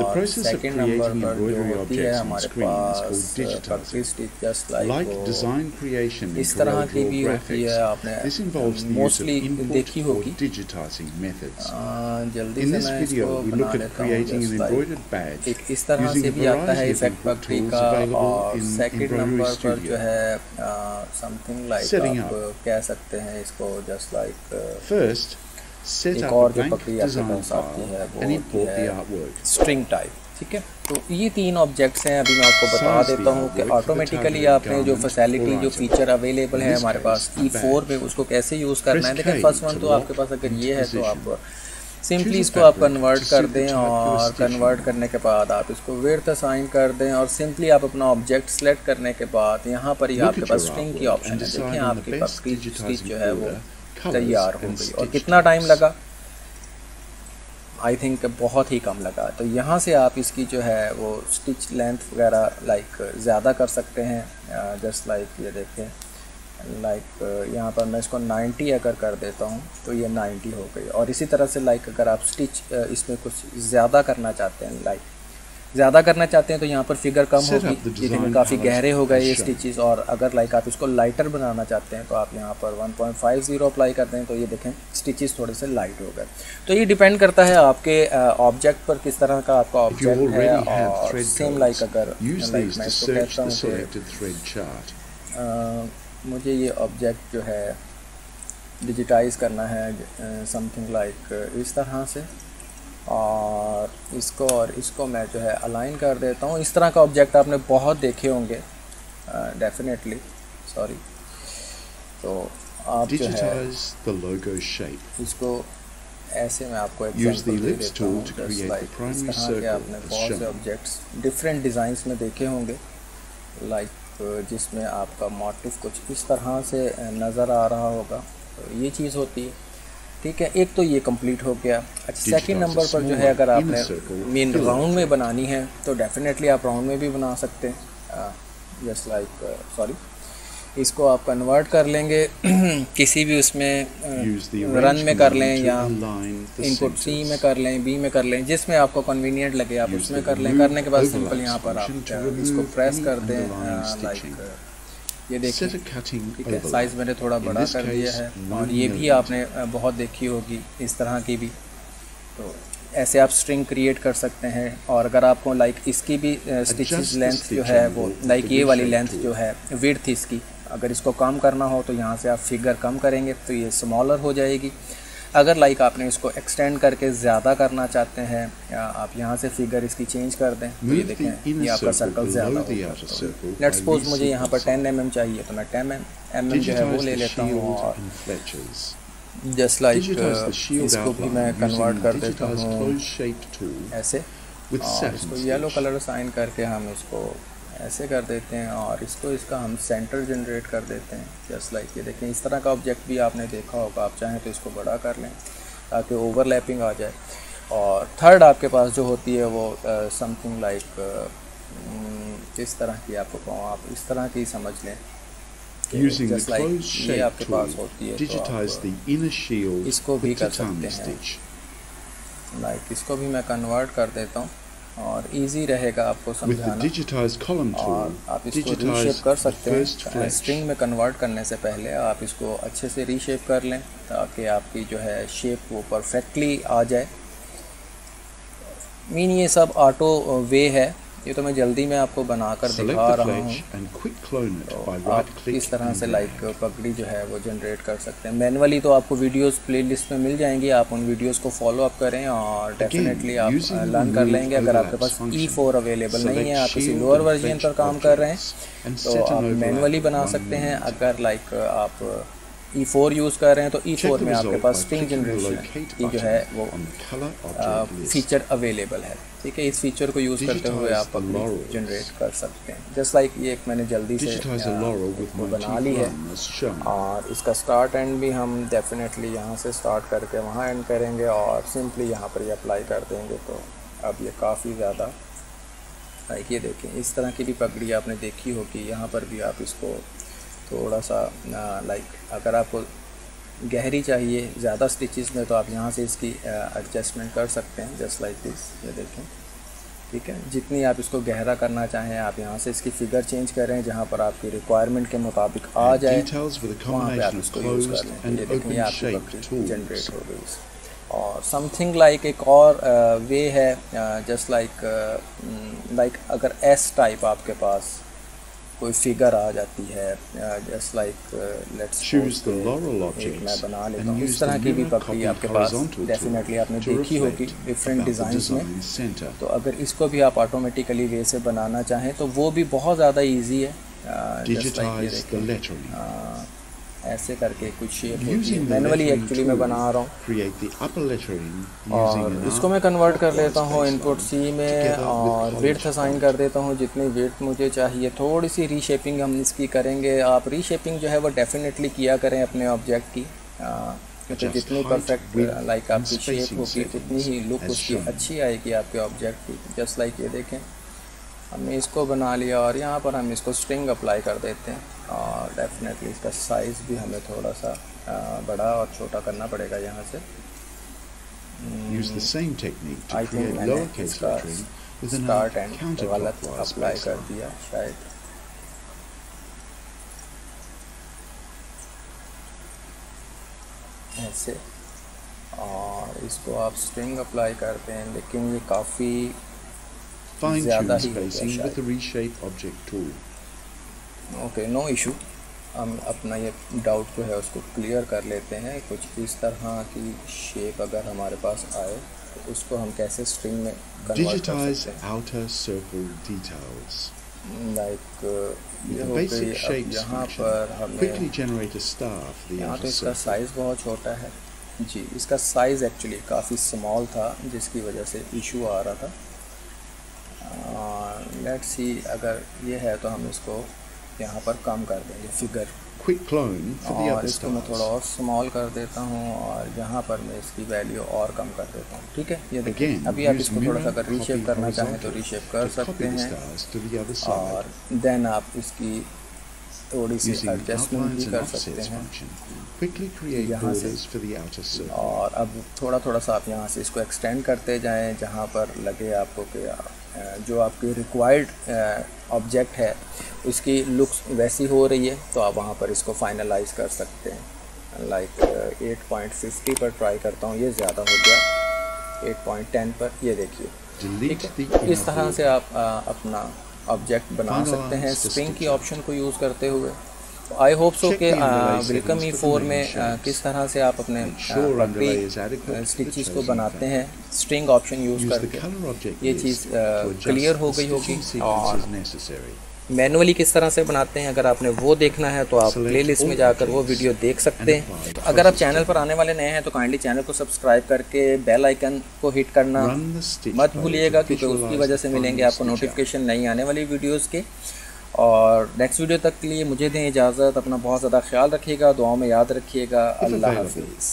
the process of creating embroidery objects on screen is called digitizing. Like design creation in Corel Draw graphics, this involves the use of input or digitizing methods. In this video, we look at creating an embroidered badge using a variety of input tools available in Embroidery Studio. Setting up. First, एक और जो पकड़ी आपके पास आती है वो होती है स्ट्रिंग टाइप ठीक है? तो ये तीन ऑब्जेक्ट्स हैं अभी मैं आपको बता देता हूँ कि ऑटोमेटिकली आपने जो फैसिलिटी जो फीचर अवेलेबल है हमारे पास ई फोर में उसको कैसे यूज़ करना है? देखिए फ़र्स्ट वन तो आपके पास अगर ये है तो आप सिंपली इसको आप कन्वर्ट कर दें और कन्वर्ट करने के बाद आप इसको वेर्थ असाइन कर दें और सिंपली आप अपना ऑब्जेक्ट सेलेक्ट करने के बाद यहाँ पर ही आपके पास स्ट्रिंग की ऑप्शन है। देखिए आपकी स्टिच जो है वो तैयार हो गई। और कितना टाइम लगा? आई थिंक बहुत ही कम लगा। तो यहाँ से आप इसकी जो है वो स्टिच लेंथ वगैरह लाइक ज़्यादा कर सकते हैं। जस्ट लाइक ये देखें लाइक यहाँ पर मैं इसको 90 अगर कर देता हूँ तो ये 90 हो गई। और इसी तरह से लाइक अगर आप स्टिच इसमें कुछ ज़्यादा करना चाहते हैं लाइक ज़्यादा करना चाहते हैं तो यहाँ पर फिगर कम होगी। देखें काफ़ी गहरे हो गए ये स्टिचेस और अगर लाइक आप इसको लाइटर बनाना चाहते हैं तो आप यहाँ पर 1.50 अप्लाई करते हैं तो ये देखें स्टिचेस थोड़े से लाइट हो गए। तो ये डिपेंड करता है आपके ऑब्जेक्ट पर किस तरह का आपका ऑब्जेक्ट है और सेम लाइक अगर लाइक मैं इसको कहता हूँ. अ, मुझे ये ऑब्जेक्ट जो है डिजिटाइज करना है समथिंग लाइक इस तरह से। और इसको और इसको मैं जो है अलाइन कर देता हूँ। इस तरह का ऑब्जेक्ट आपने बहुत देखे होंगे डेफिनेटली सॉरी तो आप जो है the logo shape. इसको ऐसे मैं आपको आपने बहुत से ऑब्जेक्ट्स डिफरेंट डिज़ाइंस में देखे होंगे। लाइक like, जिसमें आपका मोटिव कुछ इस तरह से नज़र आ रहा होगा। तो ये चीज़ होती है। ठीक है एक तो ये कंप्लीट हो गया। अच्छा सेकंड नंबर पर जो है अगर आपने मेन राउंड में बनानी है तो डेफिनेटली आप राउंड में भी बना सकते हैं। जस्ट लाइक सॉरी इसको आप कन्वर्ट कर लेंगे। किसी भी उसमें रन में कर लें या इनपुट सी में कर लें बी में कर लें जिसमें आपको कन्वीनियंट लगे आप उसमें कर लें। करने के बाद सिंपल यहाँ पर आप uh, इसको प्रेस कर दें लाइक. ये देखिए। है साइज़ मैंने थोड़ा बड़ा कर दिया है और ये भी आपने बहुत देखी होगी इस तरह की भी। तो ऐसे आप स्ट्रिंग क्रिएट कर सकते हैं और अगर आपको लाइक इसकी भी स्टिचेस लेंथ जो है वो लाइक ये वाली लेंथ जो है विड्थ इसकी अगर इसको कम करना हो तो यहाँ से आप फिगर कम करेंगे तो ये स्मॉलर हो जाएगी। अगर लाइक आपने इसको एक्सटेंड करके ज़्यादा करना चाहते हैं या आप यहाँ से फिगर इसकी चेंज कर दें तो ये देखें ये आपका सर्कल ज़्यादा outer circle लेट्स सपोज़ मुझे यहाँ पर resequencing. 10 mm चाहिए तो मैं 10 mm जो है वो ले लेता हूँ और. जस्ट लाइक इसको भी मैं कन्वर्ट कर देता हूँ ऐसे और इसको येलो. कलर साइन करके हम इसको ऐसे कर देते हैं और इसको इसका हम सेंटर जनरेट कर देते हैं जस्ट लाइक ये देखें इस तरह का ऑब्जेक्ट भी आपने देखा होगा आप चाहें तो इसको बड़ा कर लें ताकि ओवरलैपिंग आ जाए और थर्ड आपके पास जो होती है वो समथिंग लाइक किस तरह की आपको कहूँ आप इस तरह की समझ लें Using the closed shape tool, तो digitize the inner shield इसको भी with कर tatami सकते हैं। stitch. लाइक इसको भी मैं कन्वर्ट कर देता हूँ और इजी रहेगा आपको समझाना। और आप इसको रीशेप कर सकते हैं। स्ट्रिंग में कन्वर्ट करने से पहले आप इसको अच्छे से रीशेप कर लें ताकि आपकी जो है शेप वो परफेक्टली आ जाए। मीन ये सब ऑटो वे है। ये तो मैं जल्दी में आपको बनाकर दिखा रहा हूँ। तो आप इस तरह से लाइक पगड़ी जो है वो जनरेट कर सकते हैं। मैनुअली तो आपको वीडियोस प्लेलिस्ट में मिल जाएँगी। आप उन वीडियोस को फॉलो अप करें और डेफिनेटली आप लर्न कर लेंगे। अगर आपके पास ई फोर अवेलेबल नहीं है आप किसी लोअर वर्जन पर काम कर रहे हैं। तो आप मैनुअली बना सकते हैं। अगर लाइक आप ई फोर यूज़ कर रहे हैं तो ई फोर में आपके पास स्ट्रिंग जनरेशन की जो है वो. फीचर अवेलेबल है। ठीक है इस फीचर को यूज़ करते हुए आप जनरेट कर सकते हैं। जस्ट लाइक ये एक मैंने जल्दी से वो बना ली है. और इसका स्टार्ट एंड भी हम डेफिनेटली यहाँ से स्टार्ट करके वहाँ एंड करेंगे और सिंपली यहाँ पर ये अप्लाई कर देंगे। तो अब ये काफ़ी ज़्यादा लाइक ये देखें इस तरह की भी पगड़ी आपने देखी होगी। यहाँ पर भी आप इसको थोड़ा सा लाइक अगर आपको गहरी चाहिए ज़्यादा स्टिचेस में तो आप यहाँ से इसकी एडजस्टमेंट कर सकते हैं जस्ट लाइक दिस ये देखें। ठीक है? जितनी आप इसको गहरा करना चाहें आप यहाँ से इसकी फिगर चेंज करें जहाँ पर आपकी रिक्वायरमेंट के मुताबिक आ जाए वहाँ पे आप इसको यूज़ कर लें। ये देखें आपकी बकरी जनरेट हो गई और समथिंग लाइक एक और वे है जस्ट लाइक लाइक अगर एस टाइप आपके पास कोई फिगर आ जाती है just like let's the laurel मैं बना लेता हूँ। इस तरह की भी पकड़ी आपके पास डेफिनेटली आपने देखी होगी डिफरेंट डिज़ाइन डिज़ाइंस में। तो अगर इसको भी आप ऑटोमेटिकली वे से बनाना चाहें तो वो भी बहुत ज़्यादा ईजी है। Uh, द ऐसे करके कुछ मैनुअली एक्चुअली मैं बना रहा हूँ। और इसको मैं कन्वर्ट कर लेता हूँ इनपुट सी में और विड्थ असाइन कर देता हूँ। जितनी वेट मुझे चाहिए थोड़ी सी रीशेपिंग हम इसकी करेंगे। आप रीशेपिंग जो है वो डेफिनेटली किया करें अपने ऑब्जेक्ट की। क्योंकि जितनी परफेक्ट लाइक आपकी शेप होगी उतनी ही लुक उसकी अच्छी आएगी आपके ऑब्जेक्ट की। जस्ट लाइक ये देखें। हमने इसको बना लिया और यहाँ पर हम इसको स्ट्रिंग अप्लाई कर देते हैं। और डेफिनेटली इसका साइज़ भी हमें थोड़ा सा बड़ा और छोटा करना पड़ेगा यहाँ से। Use the same technique to think create lowercase lettering with an counterclockwise baseline. ऐसे। और इसको आप स्ट्रिंग अप्लाई करते हैं लेकिन ये काफ़ी Fine ज़्यादा tune हो spacing with the reshape object tool. Okay no issue हम अपना ये डाउट जो है उसको क्लियर कर लेते हैं। कुछ इस तरह की शेप अगर हमारे पास आए तो उसको हम कैसे स्ट्रिंग में outer circle details. हैं लाइक यहाँ पर हमें यहाँ तो इसका साइज़ बहुत छोटा है। जी इसका साइज़ एक्चुअली काफ़ी स्मॉल था जिसकी वजह से इशू आ रहा था। लेट्स सी अगर ये है तो हम इसको यहाँ पर कम कर देंगे फिगर for the और इसको मैं थोड़ा और स्मॉल कर देता हूँ और यहाँ पर मैं इसकी वैल्यू और कम कर देता हूँ ठीक है? ये देखिए अभी आप इसको थोड़ा सा अगर रीशेप करना चाहें तो रीशेप कर सकते हैं और देन आप इसकी थोड़ी सी एडजस्टमेंट भी कर सकते हैं। यहाँ से-. और अब थोड़ा थोड़ा सा आप यहाँ से इसको एक्सटेंड करते जाएँ जहाँ पर लगे आपको कि आ, जो आपकी रिक्वायर्ड ऑब्जेक्ट है उसकी लुक्स वैसी हो रही है तो आप वहाँ पर इसको फाइनलाइज कर सकते हैं। लाइक एट पॉइंट फिफ्टी पर ट्राई करता हूँ ये ज़्यादा हो गया। एट पॉइंट टेन पर ये देखिए। ठीक है? इस तरह से आप आ, अपना ऑब्जेक्ट बना सकते हैं। स्प्रिंग की ऑप्शन को यूज़ करते हुए। आई होप सो कि विलकम ई फोर में uh, किस तरह से आप अपने स्टिचेस uh, uh, को बनाते हैं। स्ट्रिंग ऑप्शन यूज़ करके। ये चीज़ क्लियर हो गई होगी मैनुअली किस तरह से बनाते हैं अगर आपने वो देखना है तो आप प्ले लिस्ट में जाकर वो वीडियो देख सकते हैं। तो अगर आप चैनल पर आने वाले नए हैं तो काइंडली चैनल को सब्सक्राइब करके बेल आइकन को हिट करना। मत भूलिएगा क्योंकि उसकी वजह से मिलेंगे आपको नोटिफिकेशन नहीं आने वाली वीडियोज़ के। और नेक्स्ट वीडियो तक के लिए मुझे दें इजाज़त अपना बहुत ज़्यादा ख्याल रखिएगा दुआओं में याद रखिएगा। अल्लाह हाफिज़।